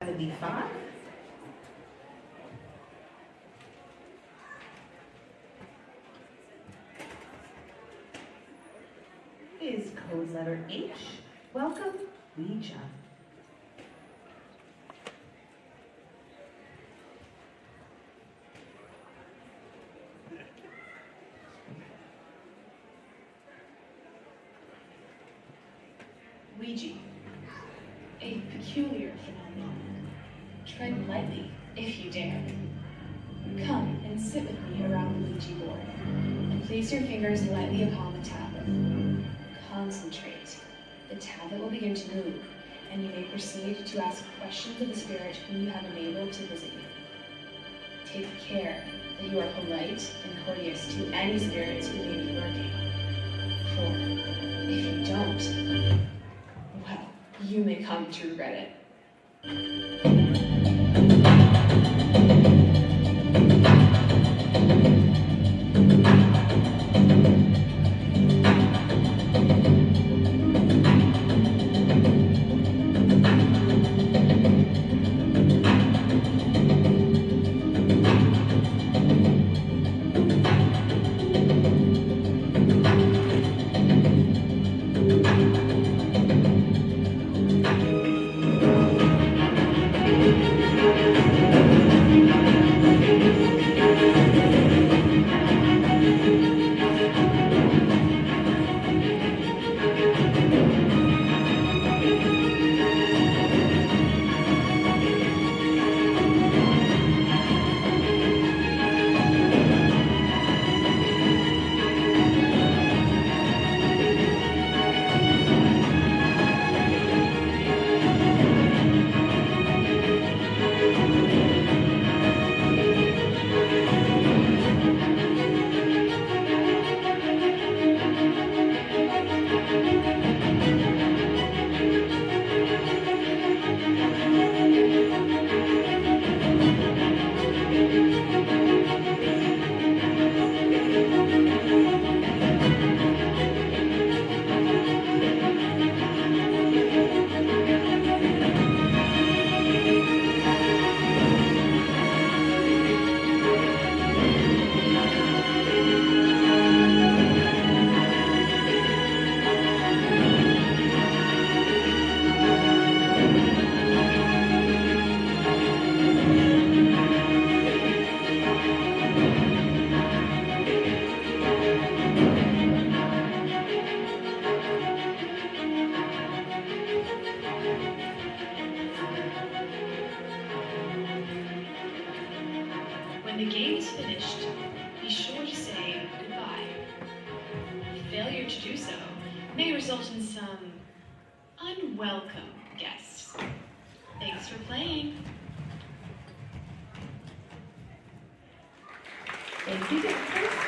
75. Is code letter H. Welcome, Ouija. Ouija, a peculiar phenomenon. Tread lightly, if you dare. Come and sit with me around the Ouija board, and place your fingers lightly upon the tablet. Concentrate. The tablet will begin to move, and you may proceed to ask questions of the spirit whom you have enabled to visit you. Take care that you are polite and courteous to any spirits who you may come to regret it. When the game is finished, be sure to say goodbye. Failure to do so may result in some unwelcome guests. Thanks for playing. Thank you.